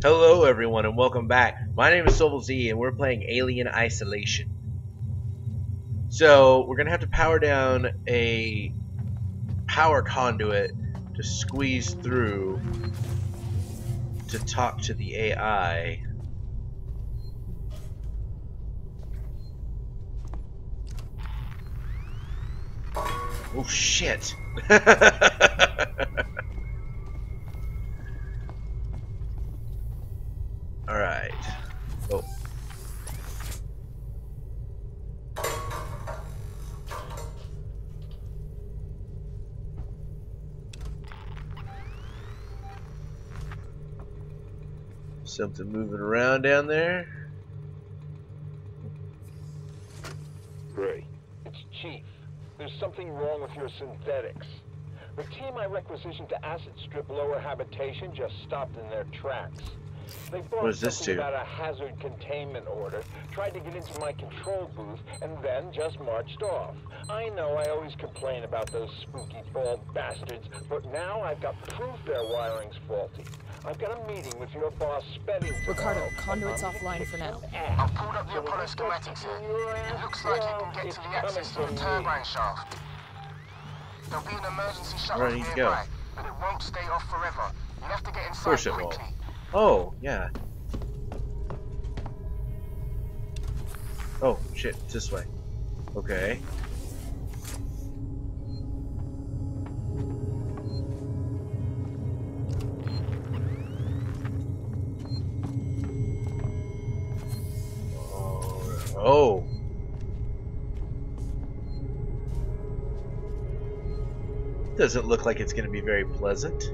Hello everyone and welcome back. My name is SovalZ and we're playing Alien Isolation. So we're gonna have to power down a power conduit to squeeze through to talk to the AI. Oh shit! Alright. Oh. Something moving around down there. Gray. It's Chief. There's something wrong with your synthetics. The team I requisitioned to acid strip lower habitation just stopped in their tracks. They What brought does this something do? about a hazard containment order, tried to get into my control booth, and then just marched off. I know I always complain about those spooky bald bastards, but now I've got proof their wiring's faulty. I've got a meeting with your boss, Spedding, Ricardo, conduit's offline for now. some. I've pulled up the So when Apollo you start schematics here. It looks like you can get to the access to the turbine shaft. There'll be an emergency shut Where off go? nearby, but it won't stay off forever. You'll have to get inside course it won't. Oh, yeah. Oh, shit, this way. Okay. Oh. Doesn't look like it's going to be very pleasant.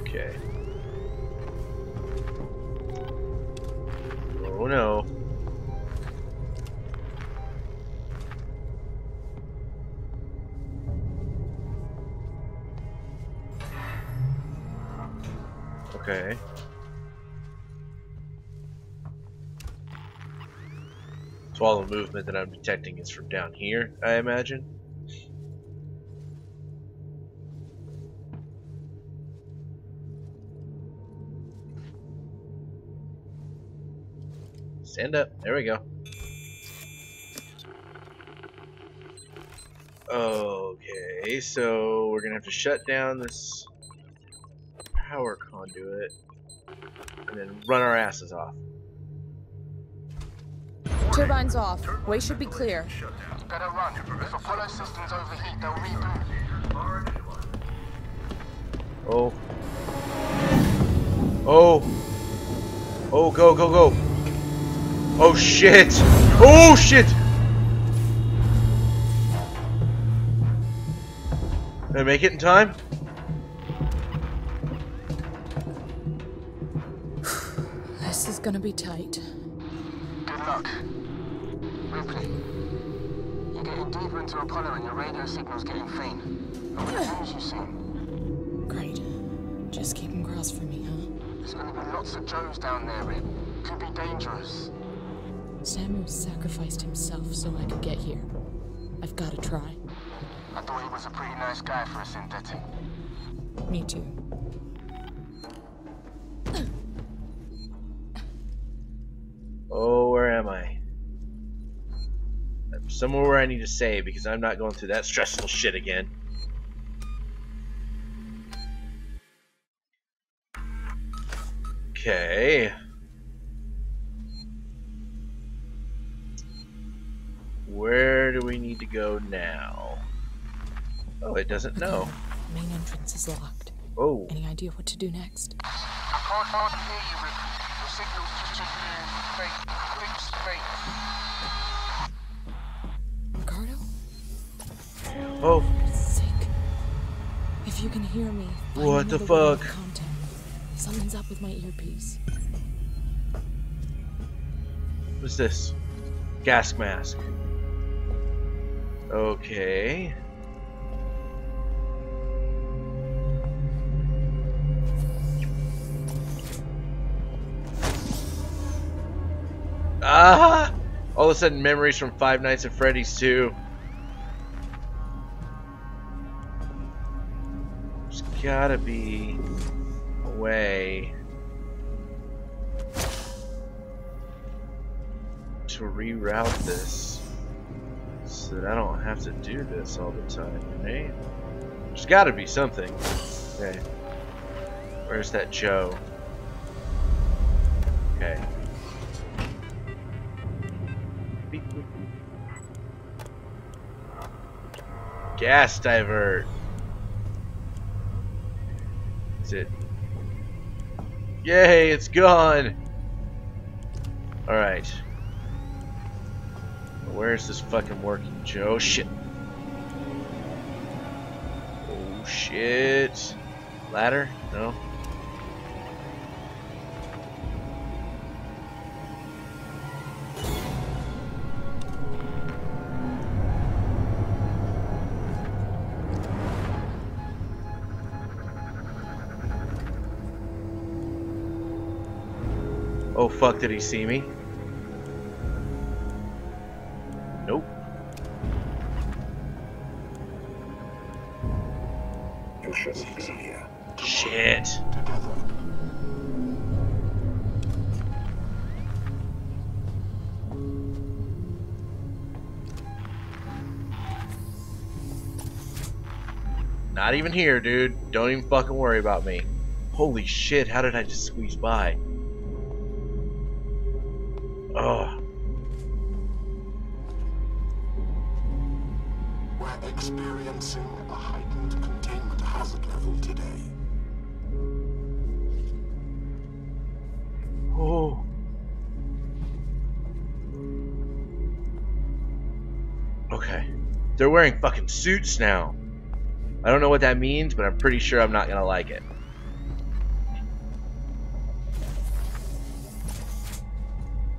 Okay. So all the movement that I'm detecting is from down here, I imagine. Stand up. There we go. Okay, so we're gonna have to shut down this power conduit and then run our asses off. Turbines off. Way should be clear. Better run. If Apollo systems overheat, they'll reboot. Oh. Oh. Oh, go, go, go. Oh, shit. Oh, shit. Did I make it in time? This is gonna be tight. Good luck. Ripley, you're getting deeper into Apollo and your radio signal's getting faint. I will lose you soon. Great. Just keep them crossed for me, huh? There's going to be lots of Joes down there, Rip. Could be dangerous. Samuel sacrificed himself so I could get here. I've gotta try. I thought he was a pretty nice guy for a synthetic. Me too. Oh, somewhere where I need to save because I'm not going through that stressful shit again. Okay. Where do we need to go now? Oh, it doesn't know. Main entrance is locked. Oh, Any idea what to do next? I can't hardly hear you, Ripley. Your signal's just too faint. Fix faint. Ricardo? Oh, sake. If you can hear me, What the another way of fuck? Something's up with my earpiece. what's this? Gas mask. Okay. Ah! All of a sudden, memories from Five Nights at Freddy's 2. Gotta be a way to reroute this so that I don't have to do this all the time, right? There's gotta be something. Okay. Where's that Joe? Okay. Gas divert. Is it? Yay, it's gone! Alright. Where's this fucking working, Joe? Shit. Oh shit. Ladder? No. Fuck, did he see me? Nope. You should be here. Shit. Together. Not even here, dude. Don't even fucking worry about me. Holy shit, how did I just squeeze by? They're wearing fucking suits now. I don't know what that means, but I'm pretty sure I'm not gonna like it.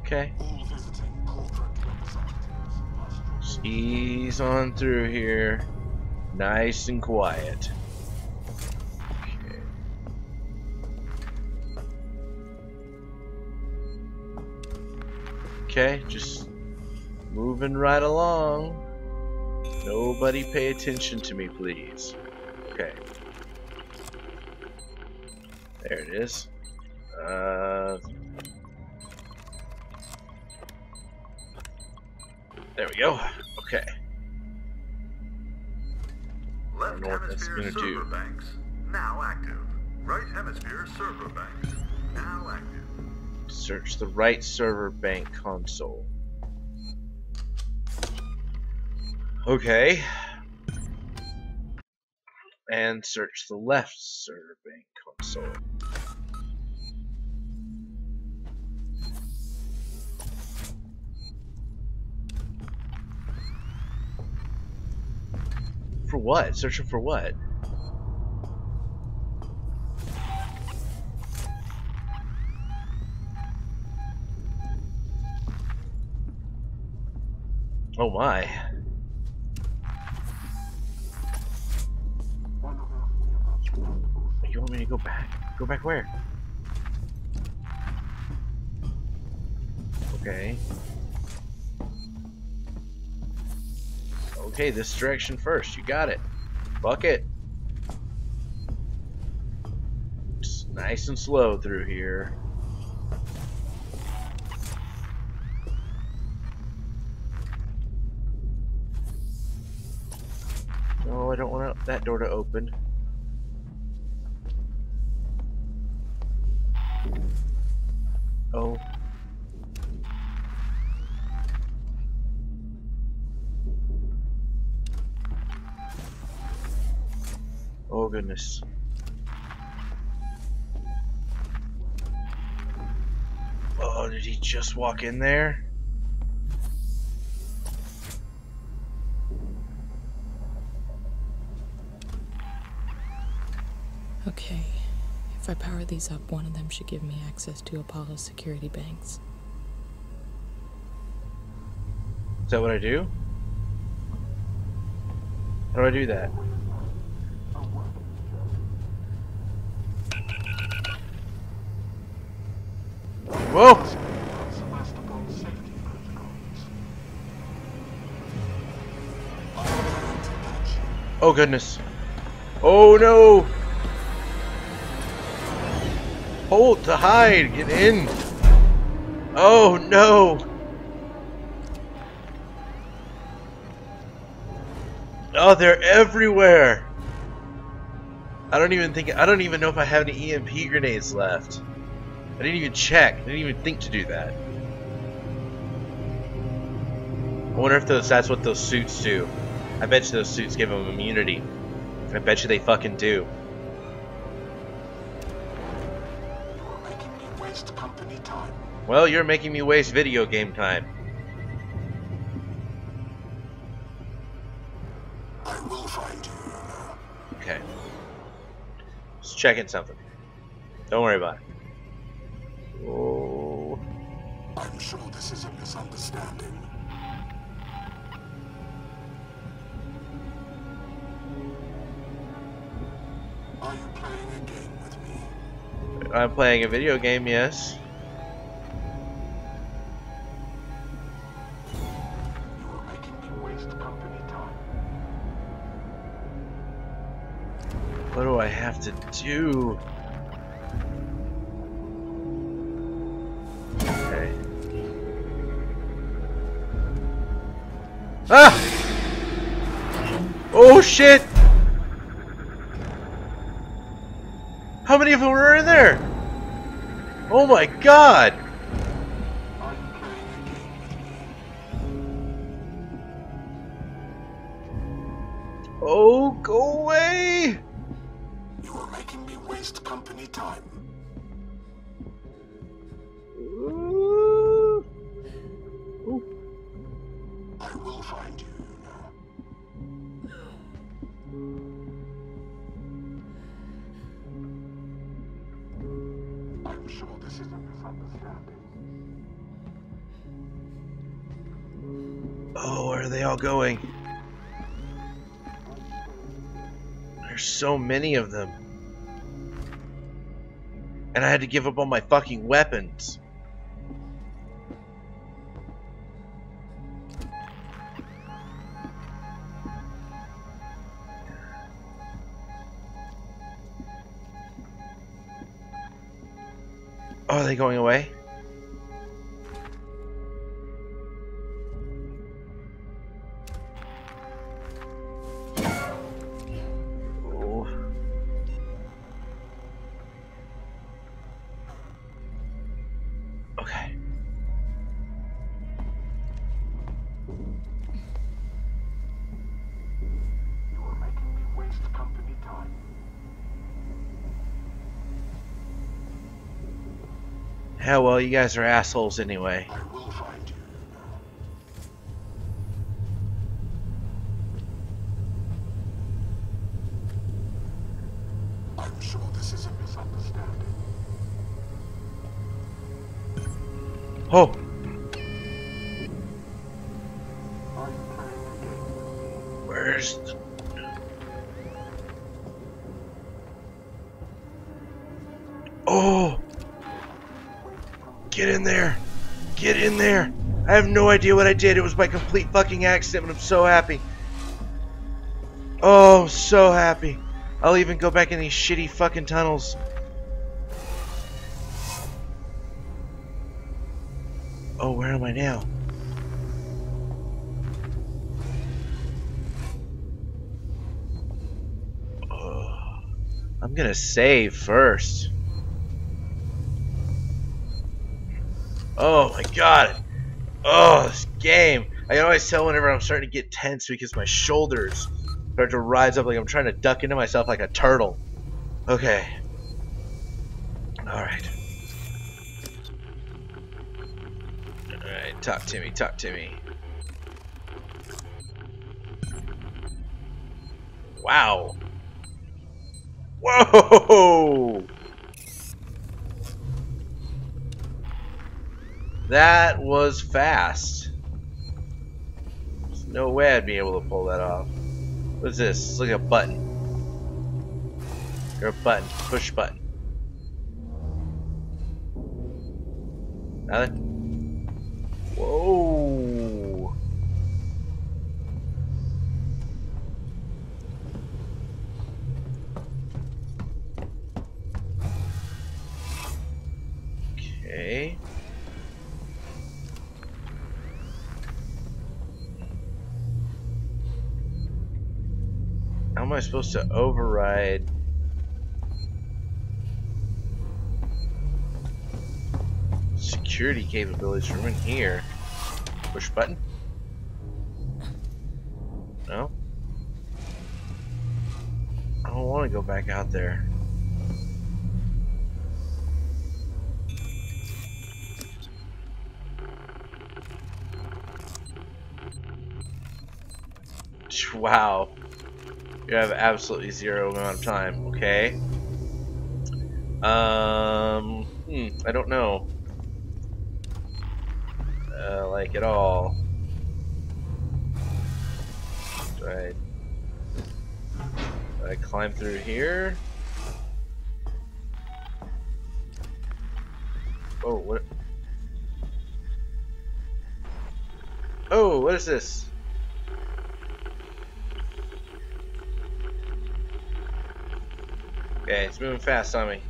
Okay. Ease on through here. Nice and quiet. Okay, just moving right along. Nobody pay attention to me, please. Okay. There it is. Uh, there we go. Okay. I Left don't know what that's hemisphere gonna do. server banks now active. Right hemisphere server banks now active. Search the right server bank console. Okay. And search the left server bank console. For what? Searching for what? Oh my. Go back? Go back where? Okay. Okay, this direction first. You got it. Fuck it. Just nice and slow through here. No, I don't want that door to open. Goodness. Oh, did he just walk in there? Okay. If I power these up, one of them should give me access to Apollo's security banks. Is that what I do? How do I do that? Whoa! Oh goodness. Oh no! Hold to hide. Get in. Oh no. Oh, they're everywhere. I don't even think I don't even know if I have any EMP grenades left. I didn't even check. I didn't even think to do that. I wonder if those that's what those suits do. I bet you those suits give them immunity. I bet you they fucking do. Well, you're making me waste video game time. I will find you. Okay. Just checking something. Don't worry about it. Sure this is a misunderstanding. Are you playing a game with me? I'm playing a video game, yes. You are making me waste company time. What do I have to do? Ah! Oh shit! How many of them were in there? Oh my god! So many of them. And I had to give up all my fucking weapons. Are they going away? You guys are assholes anyway. Get in there! Get in there! I have no idea what I did. It was by complete fucking accident, but I'm so happy. Oh, so happy. I'll even go back in these shitty fucking tunnels. Oh, where am I now? Oh, I'm gonna save first. Oh my god. Oh, this game. I always tell whenever I'm starting to get tense because my shoulders start to rise up like I'm trying to duck into myself like a turtle. Okay. Alright. Alright, talk to me, talk to me. Wow. Whoa! That was fast. There's no way I'd be able to pull that off. What is this? It's like a button. Or a button. Push button. Nothing? Whoa. Okay. Am I supposed to override? Security capabilities from in here. Push button? No? I don't want to go back out there. Wow. You have absolutely zero amount of time. Okay. Um, hmm, I don't know. Uh, like at all. Do I, do I climb through here? Oh, what? Oh, what is this? Okay, it's moving fast on me.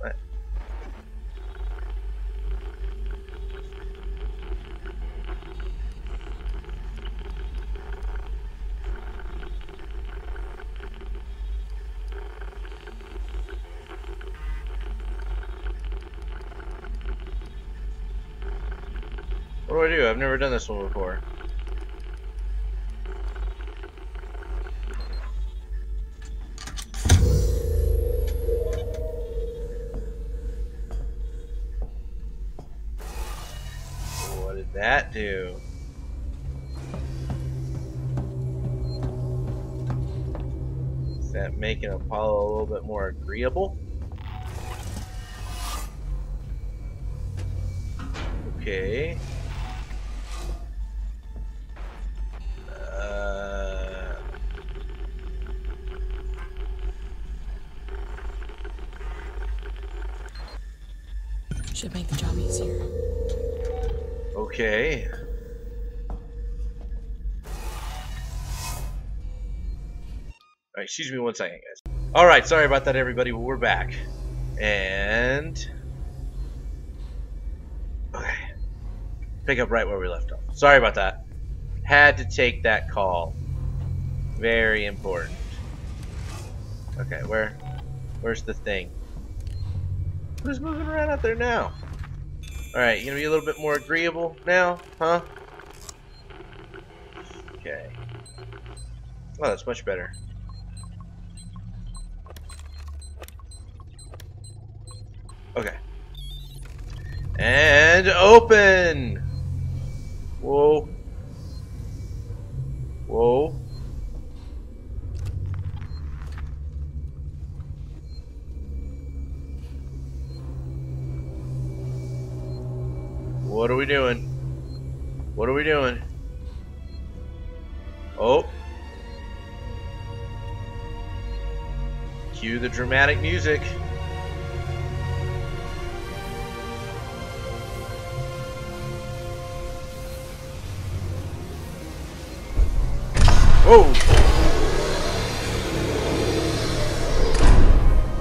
What? What do I do? I've never done this one before. Making Apollo a little bit more agreeable? Okay. Excuse me one second, guys. Alright, sorry about that, everybody, we're back. And. Okay. Pick up right where we left off. Sorry about that. Had to take that call. Very important. Okay, where. Where's the thing? Who's moving around out there now? Alright, you gonna be a little bit more agreeable now, huh? Okay. Oh, that's much better. Okay. And open! Whoa. Whoa. What are we doing? What are we doing? Oh. Cue the dramatic music. Whoa!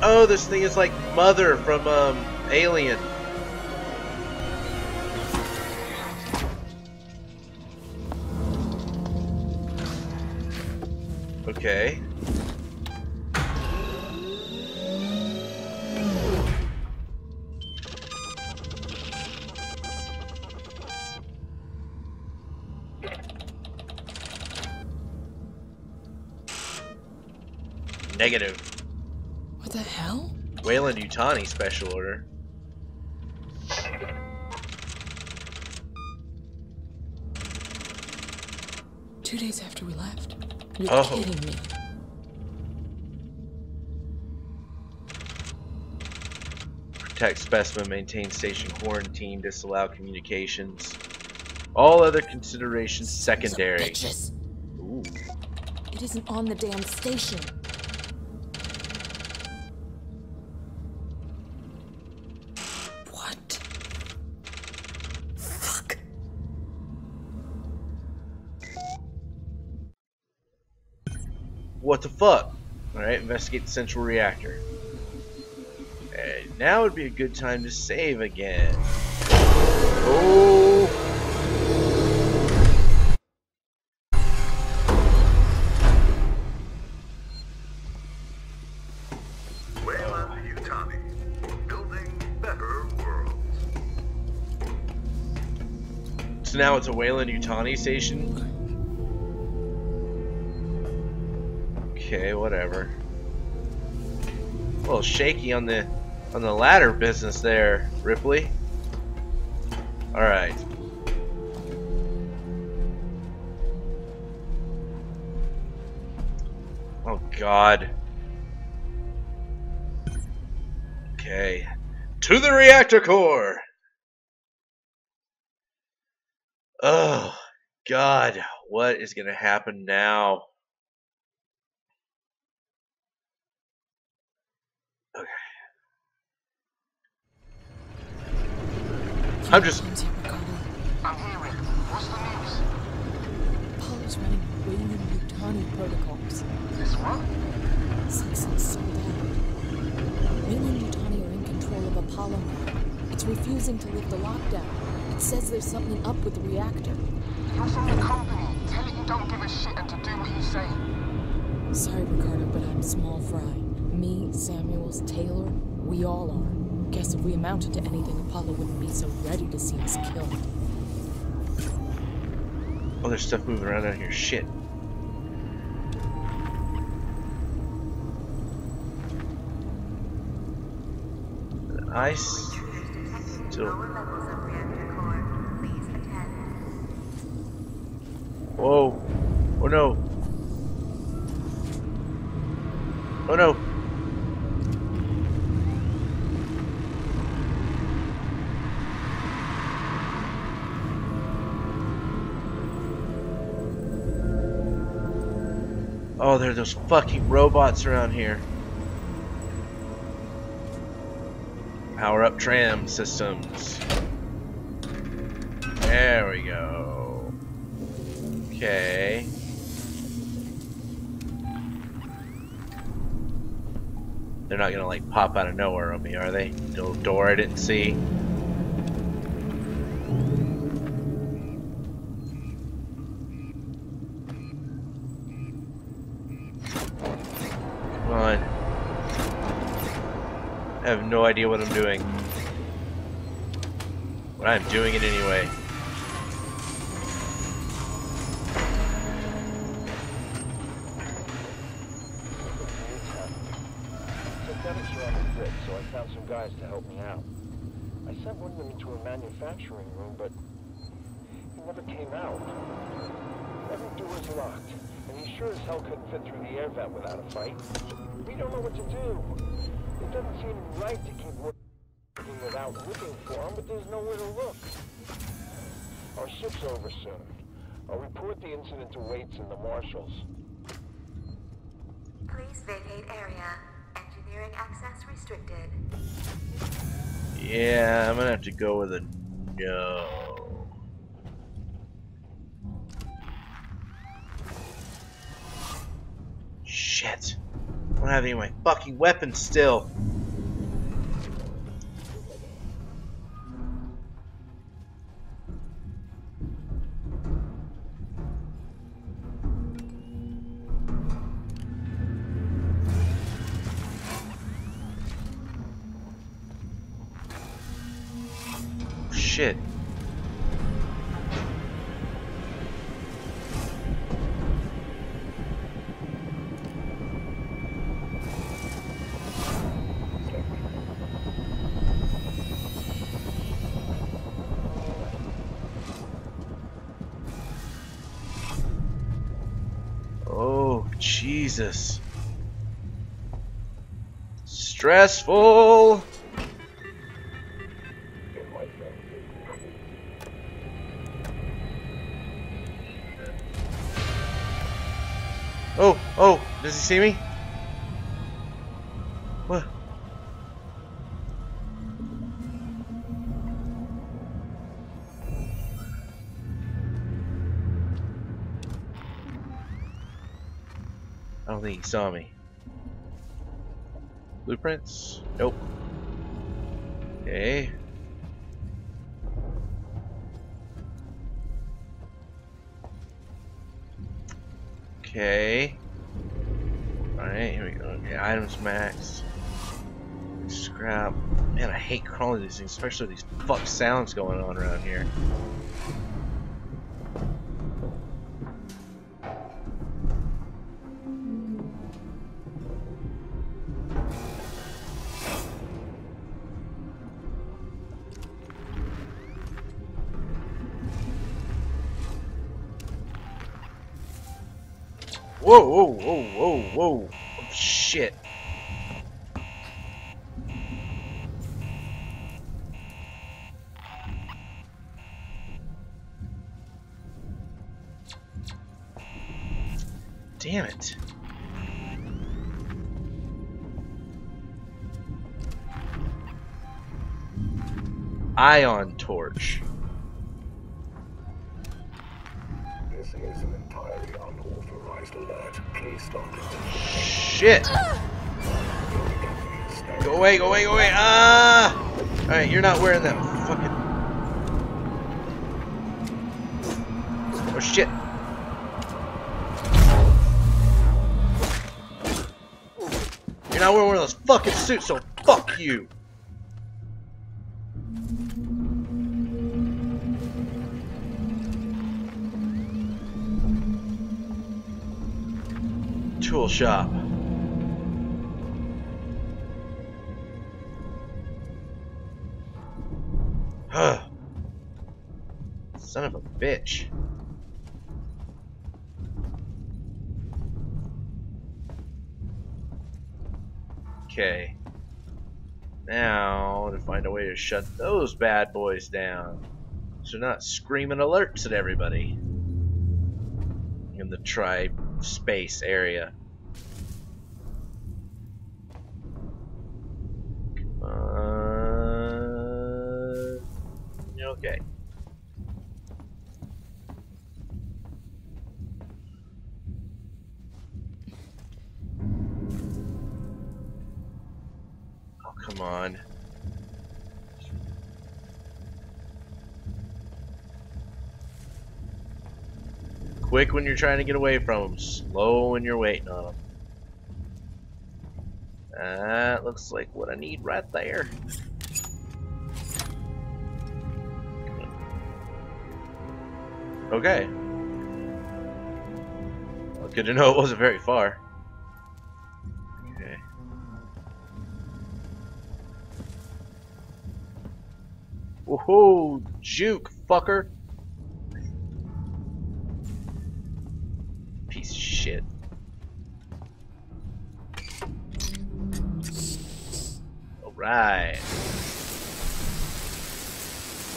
Oh, this thing is like Mother from um, Alien. Okay. Weyland-Yutani special order. Two days after we left. You're Oh. kidding me. Protect specimen, maintain station quarantine, disallow communications. All other considerations secondary. Ooh. It isn't on the damn station. The fuck? Alright, investigate the central reactor. And now would be a good time to save again. Oh! Building better worlds. So now it's a Weyland-Yutani station? Okay, whatever. A little shaky on the on the ladder business there, Ripley. Alright. Oh god. Okay. To the reactor core! Oh god, what is gonna happen now? I'm just- here, I'm hearing. What's the news? Apollo's running Wayland Yutani protocols. This what? Citizens sold out. Weyland-Yutani are in control of Apollo now. It's refusing to lift the lockdown. It says there's something up with the reactor. You're from the company. Tell it you don't give a shit and to do what you say. Sorry, Ricardo, but I'm small fry. Me, Samuels, Taylor, we all are. Guess if we amounted to anything, Apollo wouldn't be so ready to see us killed. Oh, there's stuff moving around out here. Shit. Ice. Still. Whoa. Oh no. Oh no. Oh, there are those fucking robots around here. Power up tram systems. There we go. Okay. They're not gonna like pop out of nowhere on me, are they? Little door I didn't see. Idea what I'm doing. But I'm doing it anyway. Guys to help me out. I sent one of them into a manufacturing room, but he never came out. Every door's locked, and he sure as hell couldn't fit through the air vent without a fight. We don't know what to do. It doesn't seem right to keep working without looking for him, but there's nowhere to look. Our ship's over soon. I'll report the incident to Waits and the marshals. Please vacate area. Engineering access restricted. Yeah, I'm gonna have to go with a no. Shit. Don't have any of my fucking weapons still. Jesus. Stressful. Oh, oh, does he see me? Saw me. Blueprints? Nope. Okay. Okay. Alright, here we go. Okay, items max. Scrap. Man, I hate crawling these things, especially these fuck sounds going on around here. Whoa, whoa, whoa, whoa, whoa. Oh, shit. Damn it. Ion torch. Shit. Go away, go away, go away. Ah! Alright, you're not wearing that fucking. Oh shit. You're not wearing one of those fucking suits, so fuck you. Tool shop. Huh. Son of a bitch. Okay. Now to find a way to shut those bad boys down. So not screaming alerts at everybody. In the tri space area. Okay. Oh, come on. Quick when you're trying to get away from them. Slow when you're waiting on them. That looks like what I need right there. Okay. Well, good to know it wasn't very far. Okay. Woohoo! Juke, fucker! Piece of shit. Alright.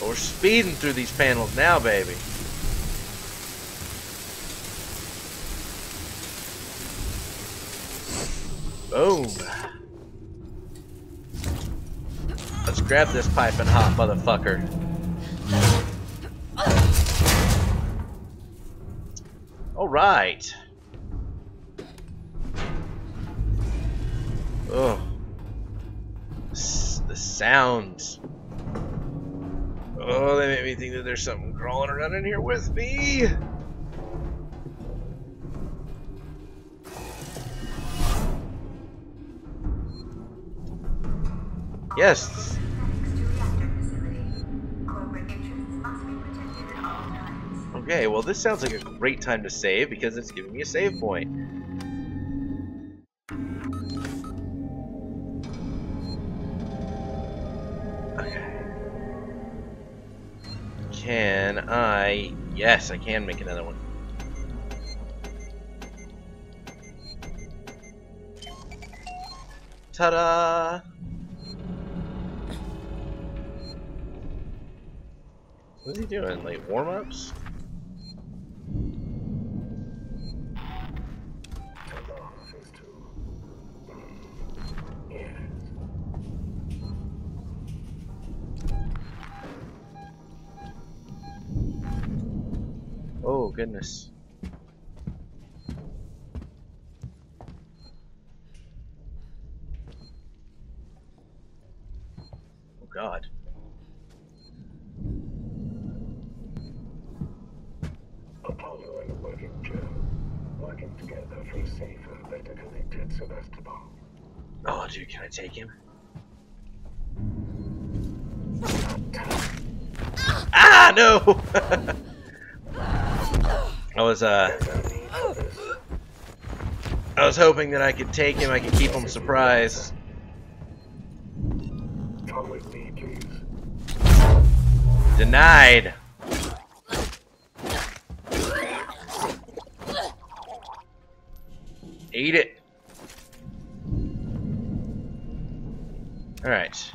Oh, we're speeding through these panels now, baby. Boom. Let's grab this pipe and hot motherfucker. Alright. Oh. The sounds. Oh, they make me think that there's something crawling around in here with me. Yes. Okay, well this sounds like a great time to save because it's giving me a save point. Okay. Can I... Yes, I can make another one. Ta-da! What's he doing? Like warm-ups? Oh goodness. Was, uh, I was hoping that I could take him, I could keep him surprised. Denied. Eat it. Alright.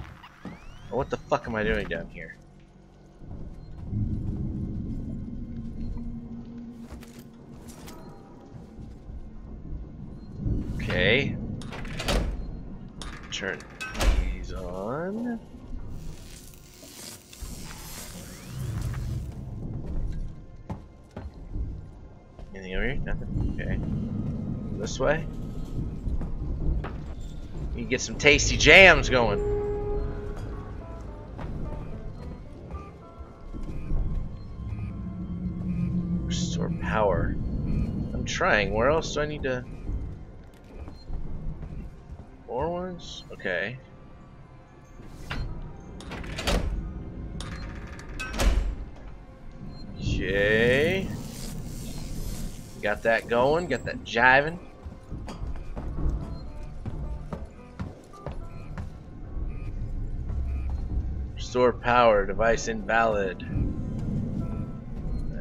What the fuck am I doing down here? Anything over here? Nothing? Okay. This way? You get some tasty jams going. Restore power. I'm trying. Where else do I need to... More ones? Okay. That going, got that jiving. Restore power, device invalid.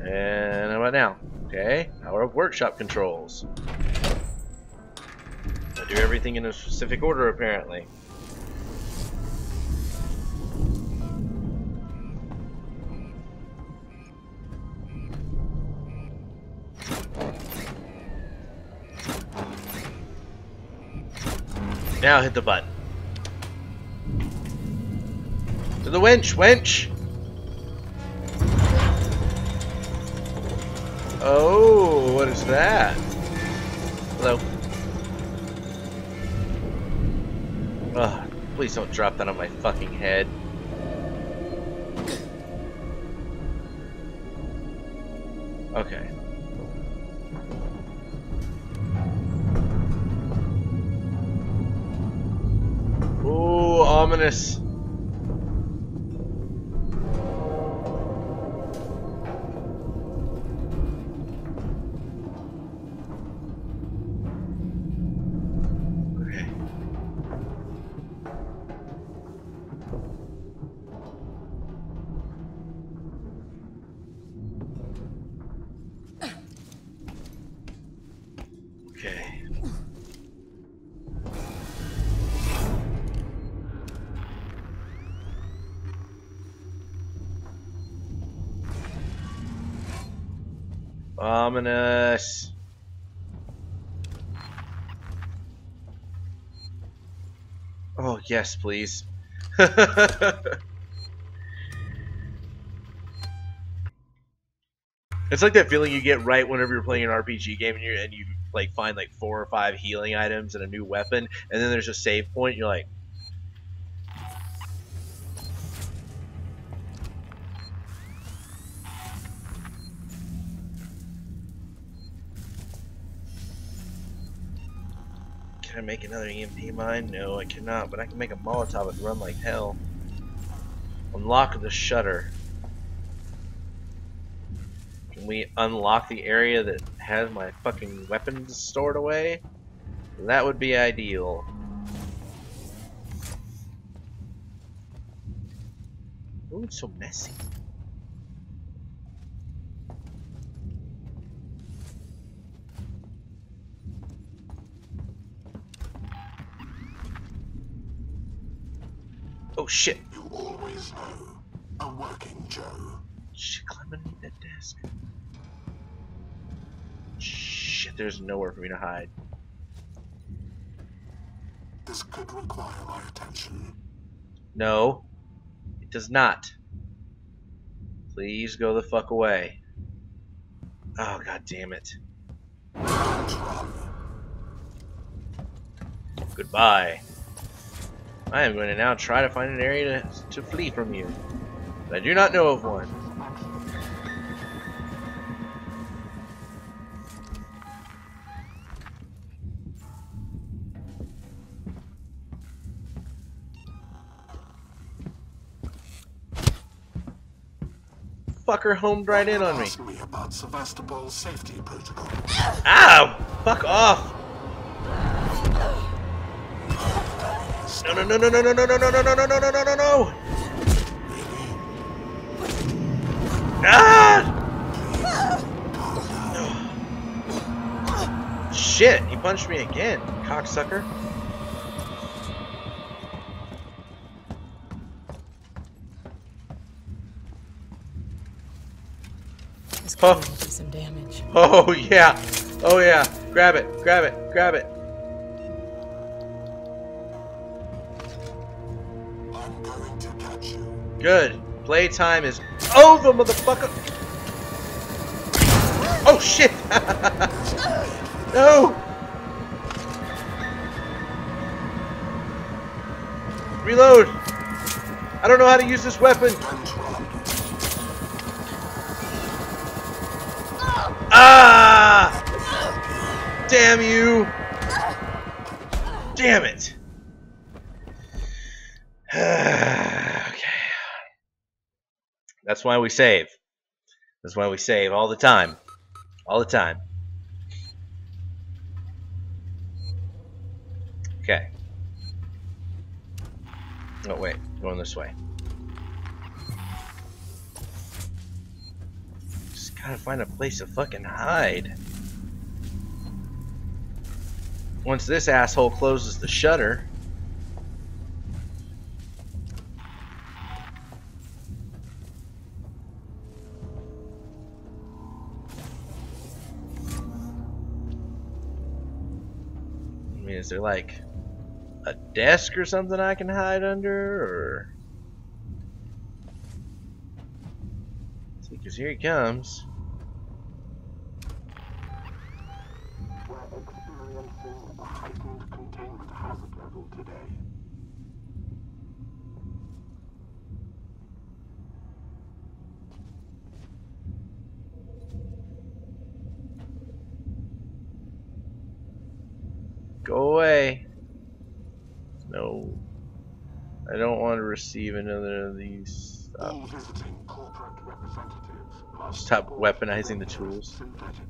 And how about now? Okay, power of workshop controls. I do everything in a specific order apparently. Now hit the button. To the winch, winch! Oh, what is that? Hello. Ugh, please don't drop that on my fucking head. Okay. Ooh, Ominous. Oh, yes, please. it's like that feeling you get right whenever you're playing an RPG game and you and you like find like four or five healing items and a new weapon, and then there's a save point. You're like, Can I make another EMP mine? No, I cannot, but I can make a Molotov and run like hell. Unlock the shutter. Can we unlock the area that has my fucking weapons stored away? That would be ideal. Ooh, it's so messy. Oh shit. You always know. A working Joe. Shit, climb underneath that desk. Shit, there's nowhere for me to hide. This could require my attention. No, it does not. Please go the fuck away. Oh, god damn it. Goodbye. I am going to now try to find an area to, to flee from you. But I do not know of one. Fucker homed right in on me. Me about Sevastopol's safety protocol. Ow! Fuck off! No no no no no no no no no no no no no no no no no! Ah! Shit! He punched me again, cocksucker. This Huh. could really do some damage. Oh yeah! Oh yeah! Grab it! Grab it! Grab it! Playtime is over, motherfucker. Oh shit! no! Reload! I don't know how to use this weapon. Ah! Damn you! Damn it! That's why we save. That's why we save all the time. All the time. Okay. Oh, wait. Going this way. Just gotta find a place to fucking hide. Once this asshole closes the shutter. There like a desk or something I can hide under, or? See, because here he comes. We're experiencing a heightened containment hazard level today. Away. No. I don't want to receive another of these. Uh, All visiting corporate representatives Stop weaponizing the tools. Synthetic.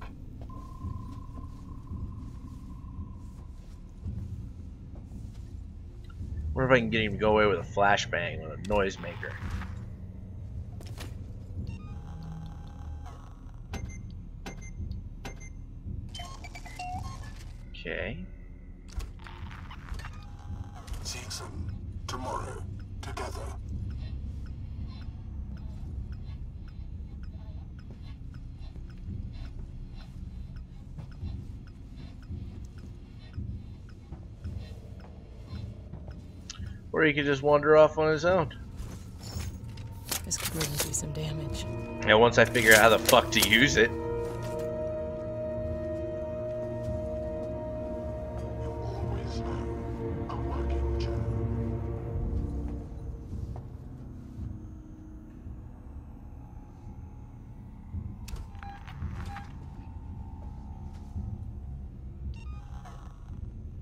wonder if I can get him to go away with a flashbang or a noisemaker. Okay. Or he could just wander off on his own. This could really do some damage. And once I figure out how the fuck to use it. You always know a working Joe.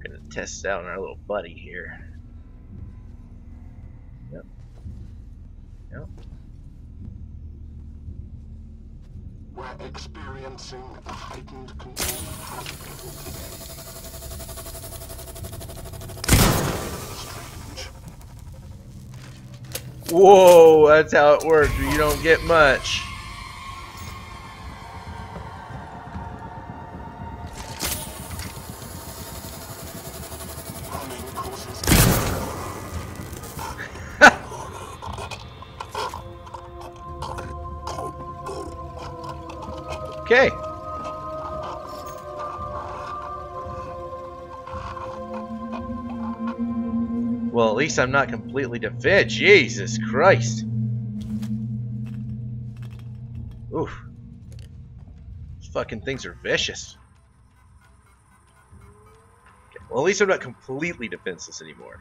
Gonna test out our little buddy here. Yep. We're experiencing a heightened today. Whoa, that's how it works. You don't get much. Least I'm not completely defeated. Jesus Christ. Oof. Fucking things are vicious. Okay, Well, at least I'm not completely defenseless anymore.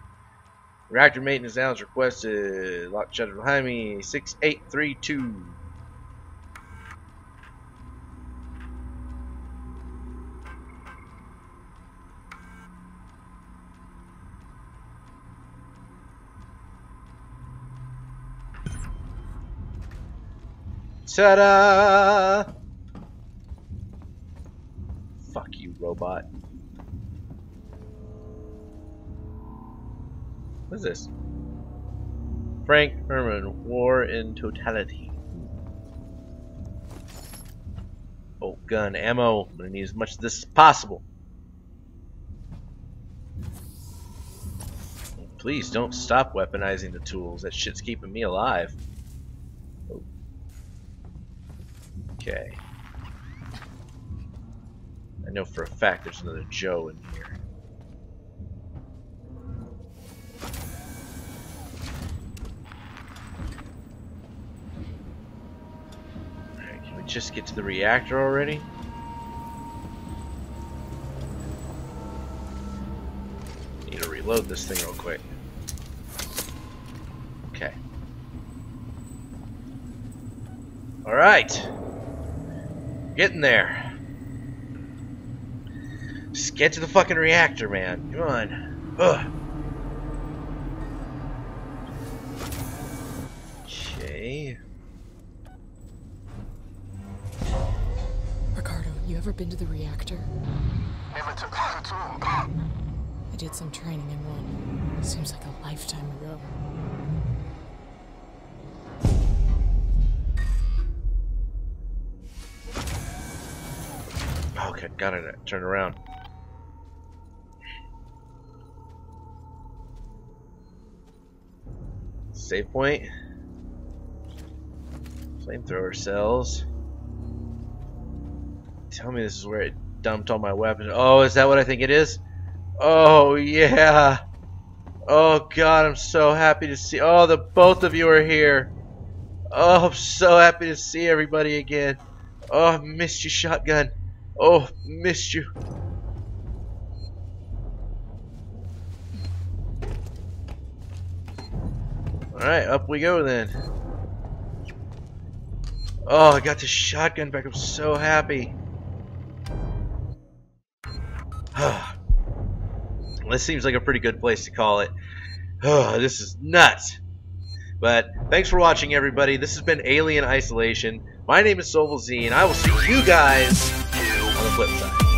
Reactor maintenance sounds requested. Lock shutter behind me. 6832. Ta-da! Fuck you, robot. What is this? Frank Herman, War in Totality. Oh, gun, ammo. I'm gonna need as much of this as possible. Please don't stop weaponizing the tools. That shit's keeping me alive. Oh. Okay. I know for a fact there's another Joe in here. Alright, can we just get to the reactor already? Need to reload this thing real quick. Okay. Alright. Getting there. Just get to the fucking reactor, man. Come on. Ugh. Okay. Ricardo, you ever been to the reactor? Never took that at all. I did some training in one. Seems like a lifetime ago. Okay, got it. Turn around. Save point. Flamethrower cells. Tell me this is where it dumped all my weapons. Oh, is that what I think it is? Oh, yeah. Oh, God, I'm so happy to see. Oh, the both of you are here. Oh, I'm so happy to see everybody again. Oh, I missed you, shotgun. Oh, missed you. Alright, up we go then. Oh, I got the shotgun back. I'm so happy. this seems like a pretty good place to call it. Oh, this is nuts. But thanks for watching, everybody. This has been Alien Isolation. My name is SovalZ, and I will see you guys flip side.